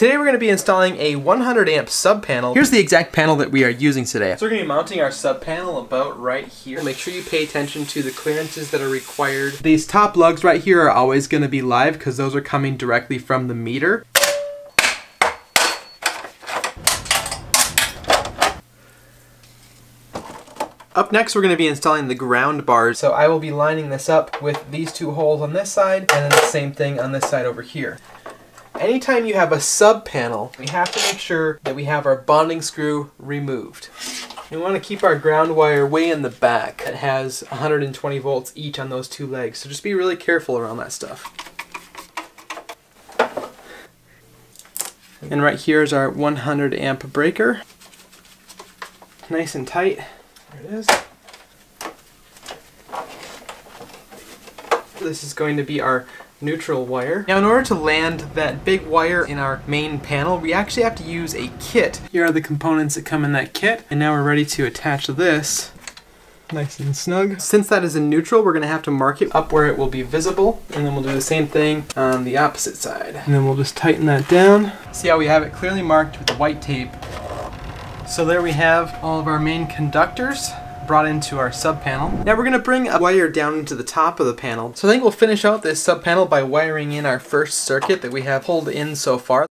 Today we're going to be installing a 100 amp sub panel. Here's the exact panel that we are using today. So we're going to be mounting our sub panel about right here. Make sure you pay attention to the clearances that are required. These top lugs right here are always going to be live because those are coming directly from the meter. Up next, we're going to be installing the ground bars. So I will be lining this up with these two holes on this side and then the same thing on this side over here. Anytime you have a sub panel, we have to make sure that we have our bonding screw removed. We want to keep our ground wire way in the back. It has 120 volts each on those two legs, so just be really careful around that stuff. And right here is our 100 amp breaker. Nice and tight. There it is. This is going to be our neutral wire. Now in order to land that big wire in our main panel, we actually have to use a kit. Here are the components that come in that kit, and now we're ready to attach this nice and snug. Since that is in neutral, we're gonna have to mark it up where it will be visible, and then we'll do the same thing on the opposite side. And then we'll just tighten that down. See how we have it clearly marked with the white tape so there we have all of our main conductors brought into our sub panel. Now we're going to bring a wire down into the top of the panel. So I think we'll finish out this sub panel by wiring in our first circuit that we have pulled in so far.